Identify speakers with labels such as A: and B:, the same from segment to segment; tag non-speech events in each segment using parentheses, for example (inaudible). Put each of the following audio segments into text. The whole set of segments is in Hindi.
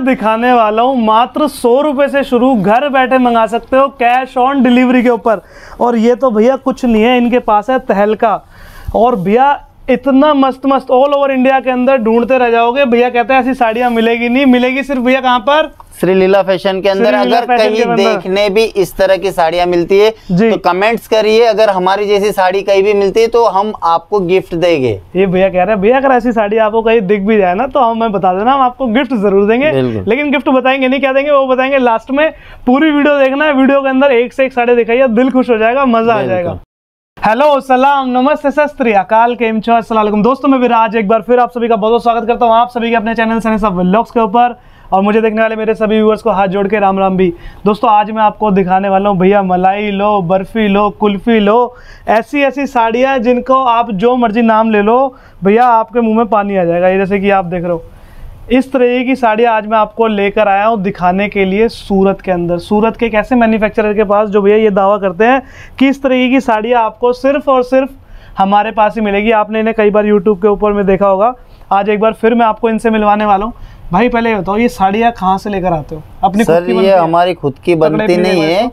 A: दिखाने वाला हूँ, मात्र सौ रुपए से शुरू घर बैठे मंगा सकते हो कैश ऑन डिलीवरी के ऊपर। और ये तो भैया कुछ नहीं है, इनके पास है तहलका। और भैया इतना मस्त मस्त ऑल ओवर इंडिया के अंदर ढूंढते रह जाओगे भैया कहते हैं ऐसी साड़ियाँ मिलेगी नहीं मिलेगी सिर्फ़ भैया कहाँ पर?
B: श्री लीला फ़ैशन के अंदर अगर कहीं देखने भी इस तरह की साड़ियाँ मिलती है। तो कमेंट्स करिए अगर हमारी जैसी साड़ी कहीं भी मिलती है तो हम आपको गिफ्ट देंगे।
A: ये भैया कह रहे हैं भैया अगर ऐसी साड़ी आपको कहीं दिख भी जाए ना तो हमें बता देना हम आपको गिफ्ट ज़रूर देंगे। लेकिन गिफ्ट बताएँगे नहीं क्या देंगे वो बताएँगे लास्ट में पूरी वीडियो देखना है वीडियो के अंदर एक से एक साड़ी दिखाइए दिल खुश हो जाएगा मज़ा आ जाएगा। हेलो सलाम नमस्ते शस्त्री अकाल छो अस्सलाम वालेकुम दोस्तों, मैं विराज एक बार फिर आप सभी का बहुत बहुत स्वागत करता हूँ आप सभी के अपने चैनल सनी सब व्लॉग्स के ऊपर। और मुझे देखने वाले मेरे सभी व्यूअर्स को हाथ जोड़ के राम राम भी। दोस्तों, आज मैं आपको दिखाने वाला हूँ, भैया, मलाई लो, बर्फ़ी लो, कुल्फी लो, ऐसी ऐसी साड़ियाँ जिनको आप जो मर्ज़ी नाम ले लो, भैया, आपके मुँह में पानी आ जाएगा। ये जैसे कि आप देख रहे हो। इस तरह की साड़ियाँ आज मैं आपको लेकर आया हूँ दिखाने के लिए सूरत के अंदर। सूरत के एक ऐसे मैन्युफैक्चरर के पास जो भैया ये दावा करते हैं कि इस तरह की साड़ियाँ आपको सिर्फ़ और सिर्फ़ हमारे पास ही मिलेगी। आपने इन्हें कई बार यूट्यूब के ऊपर में देखा होगा। आज एक बार फिर मैं आपको इनसे मिलवाने वाला हूँ। भाई पहले ये बताओ ये साड़ियाँ कहाँ से लेकर आते हो? अपनी
B: सर ये हमारी खुद की बनती नहीं है?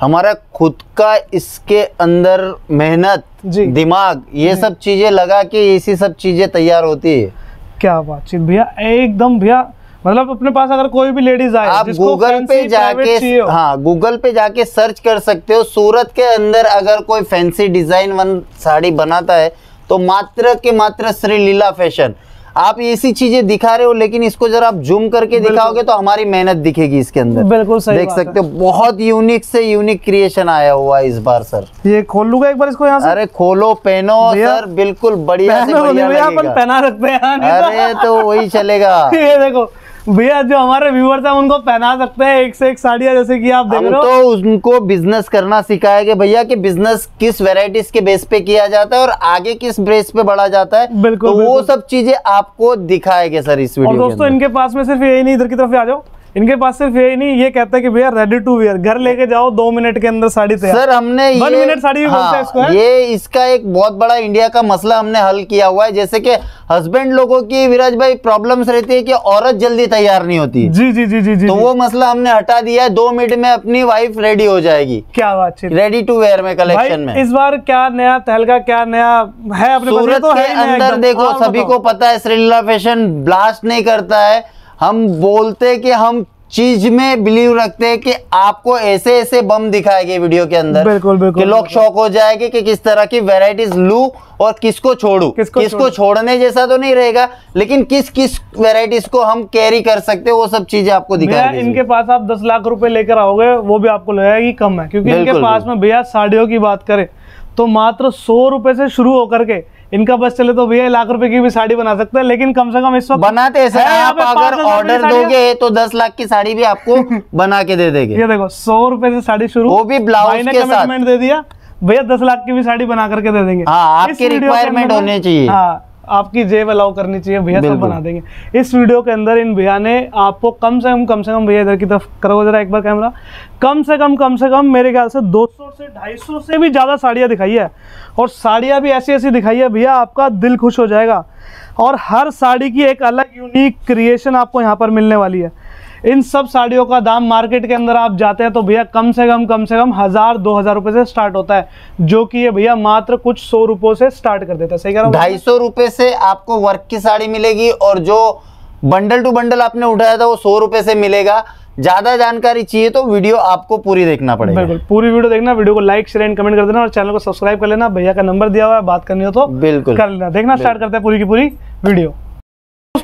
B: हमारा खुद का इसके अंदर मेहनत। दिमाग ये सब चीज़ें लगा के इसी सब चीज़ें तैयार होती है।
A: क्या बातचीत भैया एकदम भैया मतलब अपने पास अगर कोई भी लेडीज़ आए
B: आप गूगल पे
A: private चाहिए
B: जाके
A: हाँ
B: गूगल पे जाके सर्च कर सकते हो सूरत के अंदर अगर कोई फैंसी डिज़ाइन वन साड़ी बनाता है तो मात्र के मात्र श्री लीला फ़ैशन आप ऐसी चीज़ें दिखा रहे हो लेकिन इसको जरा आप जूम करके दिखाओगे तो हमारी मेहनत दिखेगी इसके अंदर।
A: बिल्कुल सही
B: देख सकते हो। बहुत यूनिक से यूनिक क्रिएशन आया हुआ है इस बार सर
A: ये खोल लूँगा एक बार इसको यहाँ
B: अरे खोलो पहनो सर बिल्कुल बढ़िया से बढ़िया
A: पहना रखते हैं
B: अरे तो वही चलेगा। (laughs)
A: ये देखो भैया जो हमारे व्यूअर्स हैं उनको पहना सकते हैं एक से एक साड़ियाँ जैसे कि आप देख रहे हो।
B: तो उनको बिज़नेस करना सिखाया कि भैया कि बिज़नेस किस वेराइटीज के बेस पे किया जाता है और आगे किस बेस पे बढ़ा जाता है।
A: बिल्कुल,
B: तो वो सब चीज़ें आपको दिखाएँगे सर इस वीडियो और
A: दोस्तों। इनके पास में सिर्फ़ यही नहीं इधर की तरफ़ आ जाओ। इनके पास सिर्फ़ यही नहीं ये कहते हैं कि भैया रेडी टू वेयर घर लेके जाओ दो मिनट के अंदर साड़ी तैयार।
B: सर हमने ये
A: minute साड़ी भी हाँ, बोलते हैं इसको, है?
B: ये इसका एक बहुत बड़ा इंडिया का मसला हमने हल किया हुआ है जैसे कि हस्बैंड लोगों की विराज भाई प्रॉब्लम्स रहती है कि औरत जल्दी तैयार नहीं होती।
A: जी जी जी जी जी
B: तो वो मसला हमने हटा दिया है दो मिनट में अपनी वाइफ रेडी हो जाएगी।
A: क्या बात है।
B: रेडी टू वेयर में कलेक्शन में।
A: इस बार क्या नया तहलका क्या नया है अपने
B: सूरत
A: तो
B: के अंदर देखो सभी को पता है श्रीलीला फ़ैशन ब्लास्ट नहीं करता है। हम बोलते कि हम चीज़ में बिलीव रखते हैं कि आपको ऐसे ऐसे बम दिखाएँगे वीडियो के अंदर
A: बिल्कुल, बिल्कुल,
B: कि लोग शौक हो जाएँगे कि किस तरह की वेराइटीज लूँ और किसको छोड़ू।
A: किसको
B: किसको छोड़ने जैसा तो नहीं रहेगा लेकिन किस किस वेराइटीज को हम कैरी कर सकते हैं वो सब चीज़ें आपको
A: भैया इनके पास आप दस लाख रुपए लेकर आओगे वो भी आपको लगेगा कि कम है क्योंकि इनके पास में भैया साड़ियों की बात करें तो मात्र सौ रुपए से शुरू होकर के इनका बस चले तो भैया लाख रुपए की भी साड़ी बना सकता है लेकिन कम से कम इस वक्त
B: बनाते
A: यहाँ
B: आप अगर ऑर्डर दोगे तो दस लाख की साड़ी भी आपको (laughs) बना के दे देंगे।
A: ये देखो सौ रुपए से साड़ी शुरू।
B: वो भी ब्लाउज के साथ।
A: दे दिया। भैया दस लाख की भी साड़ी बना करके दे देंगे।
B: हाँ, आपकी
A: रिक्वायरमेंट
B: होने चाहिए।
A: हाँ। आपकी जेब अलाउ करनी चाहिए भैया सब बना देंगे। इस वीडियो के अंदर इन भैया ने आपको कम से कम कम से कम भैया इधर की तरफ़ करो जरा एक बार कैमरा कम से कम कम से कम मेरे ख्याल से 200 से 250 से भी ज़्यादा साड़ियाँ दिखाई है। और साड़ियाँ भी ऐसी ऐसी दिखाई है भैया आपका दिल खुश हो जाएगा। और हर साड़ी की एक अलग यूनिक क्रिएशन आपको यहाँ पर मिलने वाली है। इन सब साड़ियों का दाम मार्केट के अंदर आप जाते हैं तो भैया कम से कम कम से कम हज़ार दो हज़ार रुपये से स्टार्ट होता है जो कि ये भैया मात्र कुछ सौ रुपयों से स्टार्ट कर देता है। सही कह रहा हूँ
B: ढाई सौ रुपए से आपको वर्क की साड़ी मिलेगी और जो बंडल टू बंडल आपने उठाया था वो सौ रुपए से मिलेगा। ज़्यादा जानकारी चाहिए तो वीडियो आपको पूरी देखना पड़ेगा।
A: बिल्कुल पूरी वीडियो देखना वीडियो को लाइक शेयर एंड कमेंट कर देना और चैनल को सब्सक्राइब कर लेना। भैया का नंबर दिया हुआ है बात करनी हो तो
B: बिल्कुल।
A: कर लेना। देखना स्टार्ट करते हैं पूरी की पूरी वीडियो।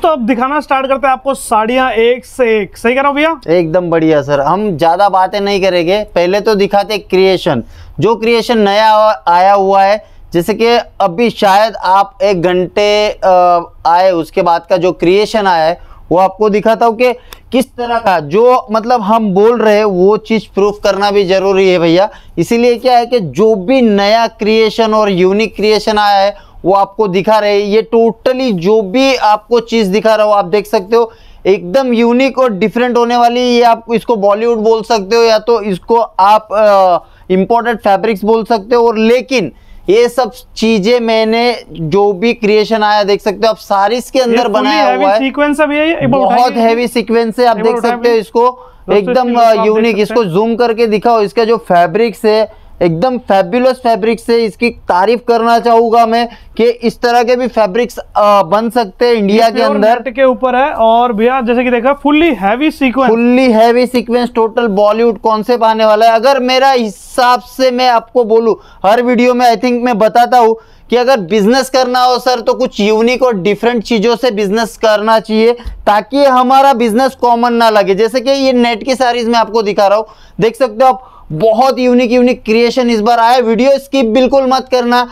A: दोस्तों, अब दिखाना स्टार्ट करते हैं आपको साड़ियाँ एक से एक। सही कह रहा भैया?
B: एकदम बढ़िया, सर। हम ज़्यादा बातें नहीं करेंगे। पहले तो दिखाते क्रिएशन जो क्रिएशन नया आया हुआ है, जैसे कि अभी शायद आप एक घंटे आए, उसके बाद का जो क्रिएशन आया है, वो आपको दिखाता हूँ कि किस तरह का, जो मतलब हम बोल रहे हैं, वो चीज़ प्रूफ करना भी ज़रूरी है भैया। इसीलिए क्या है कि जो भी नया क्रिएशन और यूनिक क्रिएशन आया है वो आपको दिखा रहे हैं। ये टोटली जो भी आपको चीज़ दिखा रहा हो आप देख सकते हो। एकदम यूनिक और डिफरेंट होने वाली ये आप इसको बॉलीवुड बोल सकते हो या तो इसको आप इम्पोर्टेड फैब्रिक्स बोल सकते हो। और लेकिन ये सब चीज़ें मैंने जो भी क्रिएशन आया देख सकते हो। आप सारिस के अंदर बनाया हुआ है।
A: सीक्वेंस अब ये
B: बहुत हैवी सीक्वेंस है। आप देख सकते हो इसको। एकदम
A: आप देख
B: यूनिक इसको जूम करके दिखाओ। इसका जो फैब्रिक्स है एकदम फैबुलस फैब्रिक्स से इसकी तारीफ़ करना चाहूँगा मैं कि इस तरह के भी फैब्रिक्स बन सकते हैं इंडिया के अंदर।
A: के ऊपर है और भैया जैसे कि देखा fully heavy sequence
B: fully heavy sequence total Bollywood concept आने वाला है। अगर मेरा हिसाब से मैं आपको बोलूँ हर वीडियो में आई थिंक मैं बताता हूँ कि अगर बिज़नेस करना हो सर तो कुछ यूनिक और डिफरेंट चीज़ों से बिज़नेस करना चाहिए ताकि हमारा बिज़नेस कॉमन ना लगे। जैसे कि ये नेट की सारीज में आपको दिखा रहा हूँ। देख सकते हो आप बहुत यूनिक यूनिक क्रिएशन इस बार आया वीडियो स्किप बिल्कुल मत करना,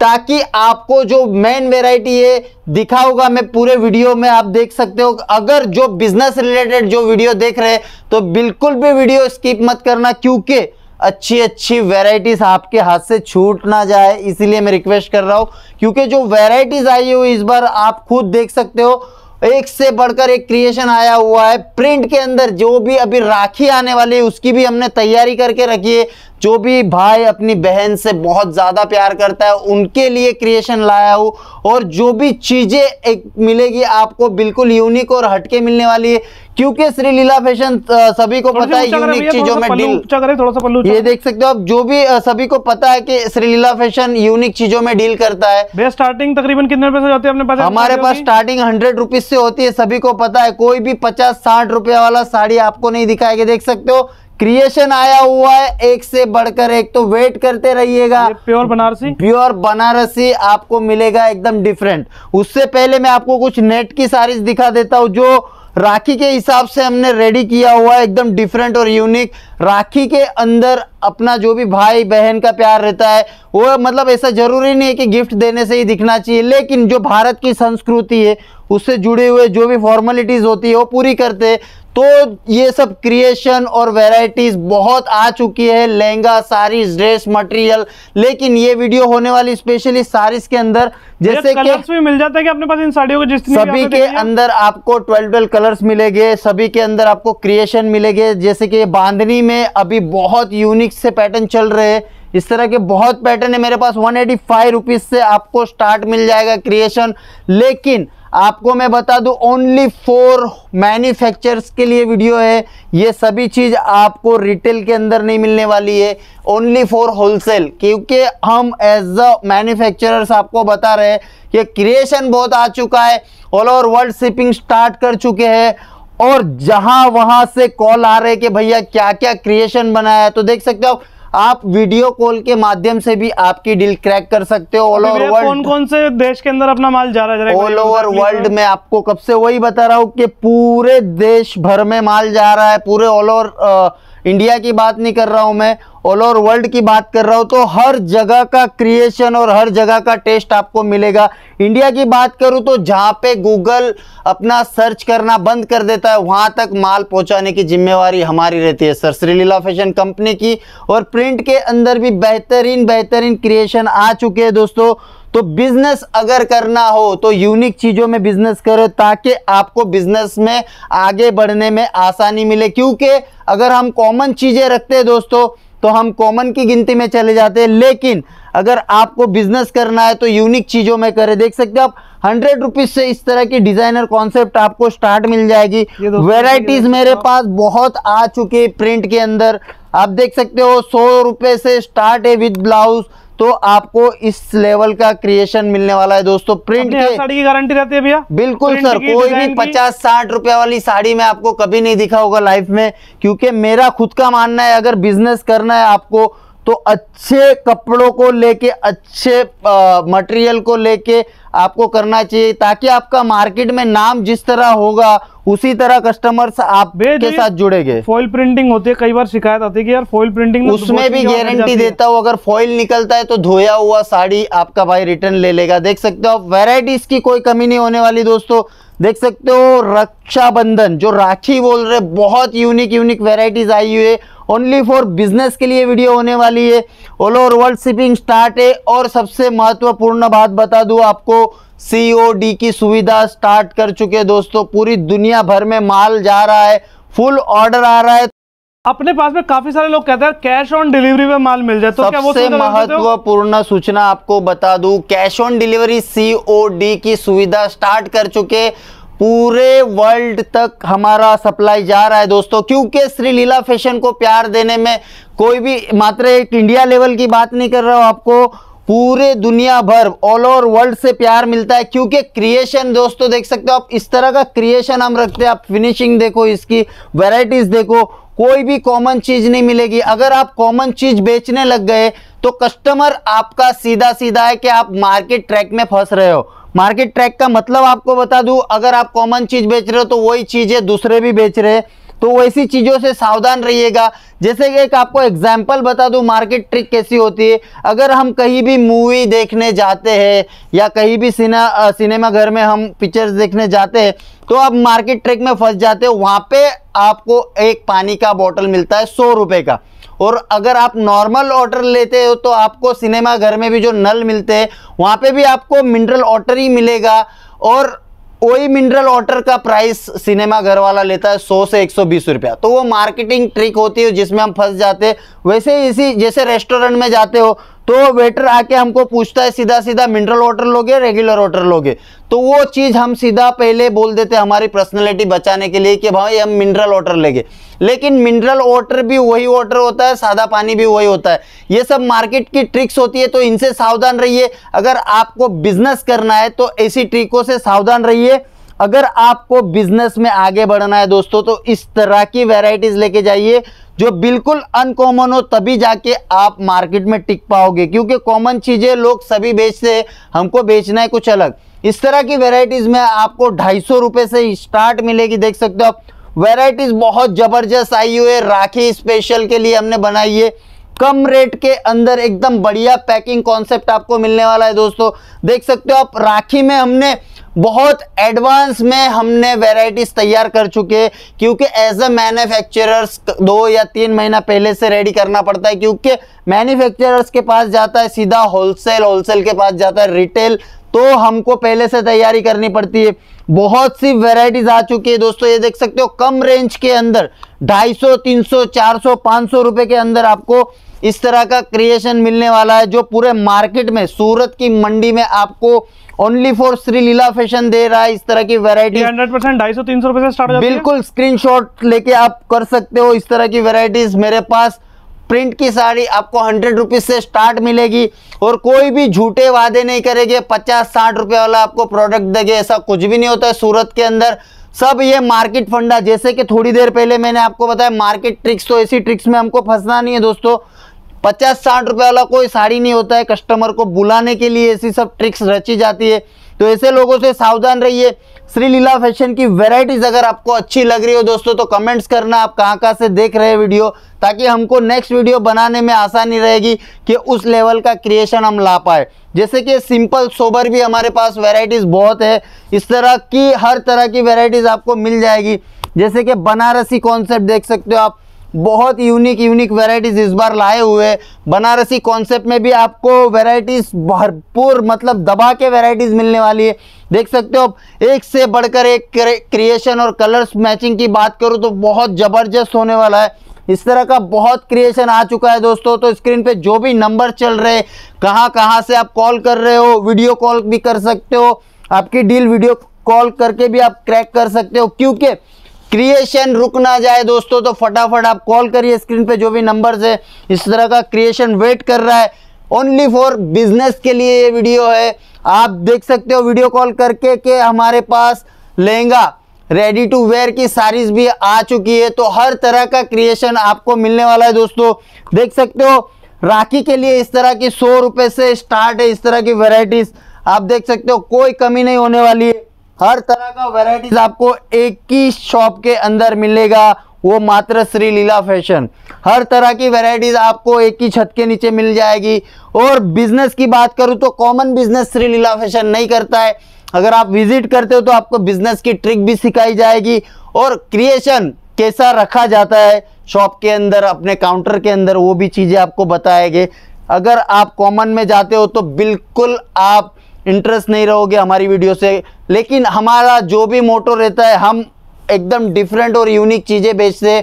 B: ताकि आपको जो मेन वेराइटी है, दिखाऊँगा मैं पूरे वीडियो में, आप देख सकते हो। अगर जो बिज़नेस रिलेटेड जो वीडियो देख रहे तो बिल्कुल भी वीडियो स्किप मत करना, क्योंकि अच्छी अच्छी वेराइटीज आपके हाथ से छूट ना जाए, इसीलिए मैं रिक्वेस्ट कर रहा हूँ। क्योंकि जो वेराइटीज आई हुई इस बार आप खुद देख सकते हो एक से बढ़कर एक क्रिएशन आया हुआ है। प्रिंट के अंदर जो भी अभी राखी आने वाली है, उसकी भी हमने तैयारी करके रखी है। जो भी भाई अपनी बहन से बहुत ज़्यादा प्यार करता है उनके लिए क्रिएशन लाया हूँ। और जो भी चीज़ें एक मिलेगी आपको बिल्कुल यूनिक और हटके मिलने वाली है। क्योंकि श्री लीला फ़ैशन सभी को पता है यूनिक चीज़ों में डील
A: थोड़ा सा पल्लू
B: ये देख सकते हो आप जो भी सभी को पता है कि श्री लीला फ़ैशन यूनिक चीज़ों में डील करता है।
A: भैया स्टार्टिंग तकरीबन कितने रुपए से जाती है अपने पास?
B: हमारे पास स्टार्टिंग हंड्रेड रुपीज़ से होती है सभी को पता है। कोई भी पचास साठ रुपए वाला साड़ी आपको नहीं दिखाएगा देख सकते हो। क्रिएशन आया हुआ है एक से बढ़कर एक तो वेट करते रहिएगा।
A: प्योर बनारसी?
B: प्योर बनारसी आपको मिलेगा एकदम डिफरेंट उससे पहले मैं आपको कुछ नेट की साड़ीज दिखा देता हूँ जो राखी के हिसाब से हमने रेडी किया हुआ है एकदम डिफरेंट और यूनिक राखी के अंदर अपना जो भी भाई बहन का प्यार रहता है वो मतलब ऐसा ज़रूरी नहीं है कि गिफ्ट देने से ही दिखना चाहिए लेकिन जो भारत की संस्कृति है उससे जुड़े हुए जो भी फॉर्मेलिटीज होती है वो पूरी करते हैं। तो ये सब क्रिएशन और वैरायटीज बहुत आ चुकी है लहंगा साड़ी ड्रेस मटेरियल लेकिन ये वीडियो होने वाली स्पेशली साड़ीज के अंदर जैसे कि
A: कलर्स भी मिल जाता है कि अपने पास इन साड़ियों को भी
B: सभी के अंदर आपको 12 12 कलर्स मिलेंगे सभी के अंदर आपको क्रिएशन मिलेंगे जैसे कि बांधनी में अभी बहुत यूनिक से पैटर्न चल रहे हैं। इस तरह के बहुत पैटर्न है मेरे पास। वन एटी से आपको स्टार्ट मिल जाएगा क्रिएशन लेकिन आपको मैं बता दूँ ओनली फॉर मैन्युफैक्चरर्स के लिए वीडियो है। ये सभी चीज़ आपको रिटेल के अंदर नहीं मिलने वाली है। ओनली फॉर होलसेल क्योंकि हम एज अ मैन्युफैक्चरर्स आपको बता रहे हैं कि क्रिएशन बहुत आ चुका है। All over world shipping start कर चुके हैं। और जहाँ वहाँ से कॉल आ रहे कि भैया क्या क्या क्रिएशन बनाया है तो देख सकते हो आप वीडियो कॉल के माध्यम से भी आपकी डील क्रैक कर सकते हो ऑल ओवर वर्ल्ड
A: कौन कौन से देश के अंदर अपना माल जा रहा है?
B: ऑल ओवर वर्ल्ड में आपको कब से वही बता रहा हूँ कि पूरे देश भर में माल जा रहा है पूरे ऑल ओवर इंडिया की बात नहीं कर रहा हूँ मैं ऑल ओवर वर्ल्ड की बात कर रहा हूँ तो हर जगह का क्रिएशन और हर जगह का टेस्ट आपको मिलेगा। इंडिया की बात करूँ तो जहाँ पे गूगल अपना सर्च करना बंद कर देता है, वहाँ तक माल पहुँचाने की जिम्मेवारी हमारी रहती है। सर, श्रीलीला फ़ैशन कंपनी की और प्रिंट के अंदर भी बेहतरीन बेहतरीन क्रिएशन आ चुके हैं दोस्तों। तो बिज़नेस अगर करना हो तो यूनिक चीज़ों में बिज़नेस करो, ताकि आपको बिज़नेस में आगे बढ़ने में आसानी मिले, क्योंकि अगर हम कॉमन चीज़ें रखते हैं दोस्तों तो हम कॉमन की गिनती में चले जाते हैं। लेकिन अगर आपको बिज़नेस करना है तो यूनिक चीज़ों में करें। देख सकते हो आप हंड्रेड रुपीज़ से इस तरह की डिज़ाइनर कॉन्सेप्ट आपको स्टार्ट मिल जाएगी। वेराइटीज मेरे पास बहुत आ चुके प्रिंट के अंदर। आप देख सकते हो सौ रुपये से स्टार्ट है विद ब्लाउज तो आपको इस लेवल का क्रिएशन मिलने वाला है दोस्तों प्रिंट के
A: साड़ी की गारंटी रहती है भैया
B: बिल्कुल सर कोई भी। पचास साठ रुपए वाली साड़ी में आपको कभी नहीं दिखा होगा लाइफ में क्योंकि मेरा खुद का मानना है अगर बिज़नेस करना है आपको तो अच्छे कपड़ों को लेके अच्छे मटेरियल को लेके आपको करना चाहिए ताकि आपका मार्केट में नाम जिस तरह होगा उसी तरह कस्टमर्स आपके साथ जुड़ेंगे।
A: फॉइल प्रिंटिंग होती है कई बार शिकायत आती है कि यार फॉइल प्रिंटिंग
B: उसमें भी गारंटी देता हूँ अगर फॉइल निकलता है तो धोया हुआ साड़ी आपका भाई रिटर्न ले लेगा। देख सकते हो वेराइटीज की कोई कमी नहीं होने वाली दोस्तों। देख सकते हो रक्षाबंधन जो राखी बोल रहे बहुत यूनिक यूनिक वेराइटीज आई हुई है। ओनली फॉर बिज़नेस के लिए वीडियो होने वाली है। All over world shipping start है और सबसे महत्वपूर्ण बात बता दूँ आपको सीओडी की सुविधा स्टार्ट कर चुके हैं दोस्तों। पूरी दुनिया भर में माल जा रहा है फुल ऑर्डर आ रहा है।
A: अपने पास में काफ़ी सारे लोग कहते हैं कैश ऑन डिलीवरी में माल मिल जाए। तो क्या वो?
B: महत्वपूर्ण सूचना आपको बता दूँ कैश ऑन डिलीवरी सीओडी की सुविधा स्टार्ट कर चुके पूरे वर्ल्ड तक हमारा सप्लाई जा रहा है दोस्तों क्योंकि श्री लीला फ़ैशन को प्यार देने में कोई भी मात्र एक इंडिया लेवल की बात नहीं कर रहा हूँ आपको पूरे दुनिया भर ऑल ओवर वर्ल्ड से प्यार मिलता है, क्योंकि क्रिएशन दोस्तों देख सकते हो आप, इस तरह का क्रिएशन हम रखते हैं, आप फिनिशिंग देखो, इसकी वैरायटीज देखो, कोई भी कॉमन चीज़ नहीं मिलेगी। अगर आप कॉमन चीज़ बेचने लग गए तो कस्टमर आपका सीधा सीधा है कि आप मार्केट ट्रैक में फंस रहे हो। मार्केट ट्रैक का मतलब आपको बता दूँ, अगर आप कॉमन चीज़ बेच रहे हो तो वही चीज़ें दूसरे भी बेच रहे हैं। तो वैसी चीज़ों से सावधान रहिएगा। जैसे कि एक आपको एग्ज़ाम्पल बता दूँ मार्केट ट्रिक कैसी होती है। अगर हम कहीं भी मूवी देखने जाते हैं या कहीं भी सिना सिनेमा घर में हम पिक्चर्स देखने जाते हैं तो आप मार्केट ट्रिक में फंस जाते हो। वहाँ पे आपको एक पानी का बोतल मिलता है, सौ रुपये का। और अगर आप नॉर्मल ऑर्डर लेते हो तो आपको सिनेमा घर में भी जो नल मिलते हैं, वहाँ पे भी आपको मिनरल वाटर ही मिलेगा। और वही मिनरल वाटर का प्राइस सिनेमा घर वाला लेता है 100 से 120 रुपया। तो वो मार्केटिंग ट्रिक होती है जिसमें हम फंस जाते हैं। वैसे इसी, जैसे रेस्टोरेंट में जाते हो तो वेटर आके हमको पूछता है, सीधा सीधा मिनरल वाटर लोगे रेगुलर वाटर लोगे? तो वो चीज़ हम सीधा पहले बोल देते हमारी पर्सनैलिटी बचाने के लिए कि भाई हम मिनरल वाटर लेंगे। लेकिन मिनरल वाटर भी वही वाटर होता है, सादा पानी भी वही होता है। ये सब मार्केट की ट्रिक्स होती है तो इनसे सावधान रहिए। अगर आपको बिज़नेस करना है तो ऐसी ट्रिकों से सावधान रहिए। अगर आपको बिज़नेस में आगे बढ़ना है दोस्तों तो इस तरह की वैरायटीज लेके जाइए, जो बिल्कुल अनकॉमन हो, तभी जाके आप मार्केट में टिक पाओगे। क्योंकि कॉमन चीज़ें लोग सभी बेचते हैं, हमको बेचना है कुछ अलग। इस तरह की वेराइटीज़ में आपको ढाई सौ रुपए से स्टार्ट मिलेगी, देख सकते हो आप। वेराइटीज़ बहुत ज़बरदस्त आई हुई है, राखी स्पेशल के लिए हमने बनाई है। कम रेट के अंदर एकदम बढ़िया पैकिंग कॉन्सेप्ट आपको मिलने वाला है दोस्तों। देख सकते हो आप, राखी में हमने बहुत एडवांस में हमने वेराइटीज तैयार कर चुके क्योंकि एज अ मैन्युफैक्चरर्स दो या तीन महीना पहले से रेडी करना पड़ता है क्योंकि मैन्युफैक्चरर्स के पास जाता है सीधा होलसेल होलसेल के पास जाता है रिटेल तो हमको पहले से तैयारी करनी पड़ती है। बहुत सी वेराइटीज आ चुकी है दोस्तों ये देख सकते हो कम रेंज के अंदर 250, 300, 400, 500 रुपए के अंदर आपको इस तरह का क्रिएशन मिलने वाला है जो पूरे मार्केट में सूरत की मंडी में आपको only for Shri Leela fashion दे रहा है इस तरह की वैरायटी
A: हंड्रेड परसेंट ढाई सौ तीन सौ रुपए से स्टार्ट
B: बिल्कुल स्क्रीनशॉट लेके आप कर सकते हो इस तरह की वैरायटीज मेरे पास प्रिंट की साड़ी आपको हंड्रेड रुपीज़ से स्टार्ट मिलेगी और कोई भी झूठे वादे नहीं करेंगे। पचास साठ रुपए वाला आपको प्रोडक्ट देंगे ऐसा कुछ भी नहीं होता है सूरत के अंदर। सब ये मार्केट फंडा जैसे कि थोड़ी देर पहले मैंने आपको बताया मार्केट ट्रिक्स तो ऐसी ट्रिक्स में हमको फंसना नहीं है दोस्तों। पचास साठ रुपए वाला कोई साड़ी नहीं होता है। कस्टमर को बुलाने के लिए ऐसी सब ट्रिक्स रची जाती है। तो ऐसे लोगों से सावधान रहिए। श्री लीला फ़ैशन की वेराइटीज अगर आपको अच्छी लग रही हो दोस्तों तो कमेंट्स करना। आप कहाँ कहाँ से देख रहे हैं वीडियो ताकि हमको नेक्स्ट वीडियो बनाने में आसानी रहेगी कि उस लेवल का क्रिएशन हम ला पाए। जैसे कि सिंपल सोबर भी हमारे पास वेराइटीज बहुत है। इस तरह की, हर तरह की वेराइटीज आपको मिल जाएगी। जैसे कि बनारसी कॉन्सेप्ट देख सकते हो आप। बहुत यूनिक यूनिक वेराइटीज़ इस बार लाए हुए। बनारसी कॉन्सेप्ट में भी आपको वेराइटीज़ भरपूर मतलब दबा के वेराइटीज़ मिलने वाली है। देख सकते हो आप, एक से बढ़कर एक क्रिएशन और कलर्स मैचिंग की बात करूँ तो बहुत ज़बरदस्त होने वाला है। इस तरह का बहुत क्रिएशन आ चुका है दोस्तों तो स्क्रीन पे जो भी नंबर चल रहे कहाँ कहाँ से आप कॉल कर रहे हो वीडियो कॉल भी कर सकते हो। आपकी डील वीडियो कॉल करके भी आप क्रैक कर सकते हो, क्योंकि क्रिएशन रुक ना जाए दोस्तों तो फटाफट आप कॉल करिए स्क्रीन पे जो भी नंबर्स है। इस तरह का क्रिएशन वेट कर रहा है। ओनली फॉर बिज़नेस के लिए ये वीडियो है। आप देख सकते हो वीडियो कॉल करके कि हमारे पास लहंगा रेडी टू वेयर की साड़ीज भी आ चुकी है। तो हर तरह का क्रिएशन आपको मिलने वाला है दोस्तों। देख सकते हो, राखी के लिए इस तरह की सौ रुपए से स्टार्ट है, इस तरह की वेराइटीज आप देख सकते हो, कोई कमी नहीं होने वाली है। हर तरह का वेराइटीज आपको एक ही शॉप के अंदर मिलेगा, वो मात्र श्री लीला फ़ैशन। हर तरह की वेराइटीज आपको एक ही छत के नीचे मिल जाएगी। और बिज़नेस की बात करूँ तो common business Shri Leela fashion नहीं करता है। अगर आप विज़िट करते हो तो आपको बिज़नेस की ट्रिक भी सिखाई जाएगी। और क्रिएशन कैसा रखा जाता है शॉप के अंदर, अपने काउंटर के अंदर, वो भी चीज़ें आपको बताएँगे। अगर आप कॉमन में जाते हो तो बिल्कुल आप इंटरेस्ट नहीं रहोगे हमारी वीडियो से। लेकिन हमारा जो भी मोटो रहता है, हम एकदम डिफरेंट और यूनिक चीज़ें बेचते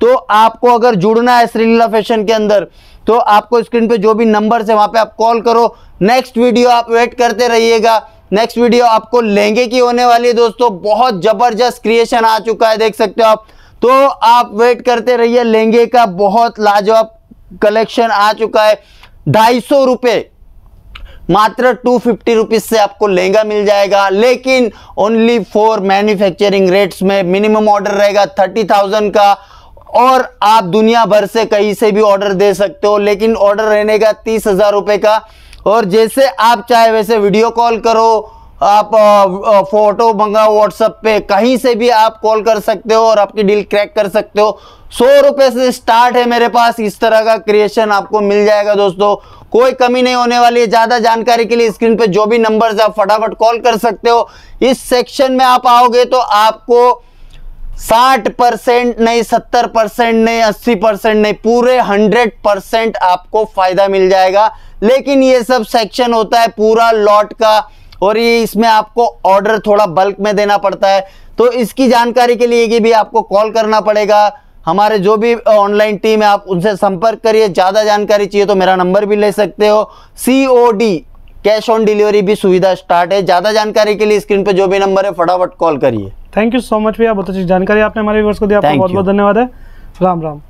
B: तो आपको अगर जुड़ना है श्रीलीला फ़ैशन के अंदर तो आपको स्क्रीन पे जो भी नंबर है, वहाँ पे आप कॉल करो। नेक्स्ट वीडियो आप वेट करते रहिएगा। नेक्स्ट वीडियो आपको लहंगे की होने वाली है दोस्तों। बहुत ज़बरदस्त क्रिएशन आ चुका है, देख सकते हो आप। तो आप वेट करते रहिए लहंगे का बहुत लाजवाब कलेक्शन आ चुका है। ढाई सौ रुपये मात्र टू फिफ्टी रुपीज़ से आपको लहंगा मिल जाएगा, लेकिन ओनली फॉर मैन्युफैक्चरिंग रेट्स में मिनिमम ऑर्डर रहेगा थर्टी थाउज़ेंड का। और आप दुनिया भर से कहीं से भी ऑर्डर दे सकते हो, लेकिन ऑर्डर रहने का तीस हज़ार रुपए का। और जैसे आप चाहे वैसे वीडियो कॉल करो आप फ़ोटो मंगाओ व्हाट्सएप पे, कहीं से भी आप कॉल कर सकते हो और आपकी डील क्रैक कर सकते हो। सौ रुपए से स्टार्ट है मेरे पास, इस तरह का क्रिएशन आपको मिल जाएगा दोस्तों। कोई कमी नहीं होने वाली है। ज़्यादा जानकारी के लिए स्क्रीन पे जो भी नंबर आप फटाफट कॉल कर सकते हो। इस सेक्शन में आप आओगे तो आपको साठ परसेंट नहीं, सत्तर परसेंट नहीं, अस्सी परसेंट नहीं, पूरे हंड्रेड परसेंट आपको फ़ायदा मिल जाएगा। लेकिन ये सब सेक्शन होता है पूरा लॉट का। और ये इसमें आपको ऑर्डर थोड़ा बल्क में देना पड़ता है। तो इसकी जानकारी के लिए कि भी आपको कॉल करना पड़ेगा। हमारे जो भी ऑनलाइन टीम है आप उनसे संपर्क करिए। ज़्यादा जानकारी चाहिए तो मेरा नंबर भी ले सकते हो। C O D cash on delivery भी सुविधा स्टार्ट है। ज़्यादा जानकारी के लिए स्क्रीन पर जो भी नंबर है फटाफट कॉल करिए।
A: थैंक यू सो मच भैया बहुत अच्छी जानकारी आपने हमारे व्यूअर्स को दिया आपका बहुत बहुत धन्यवाद है। राम राम।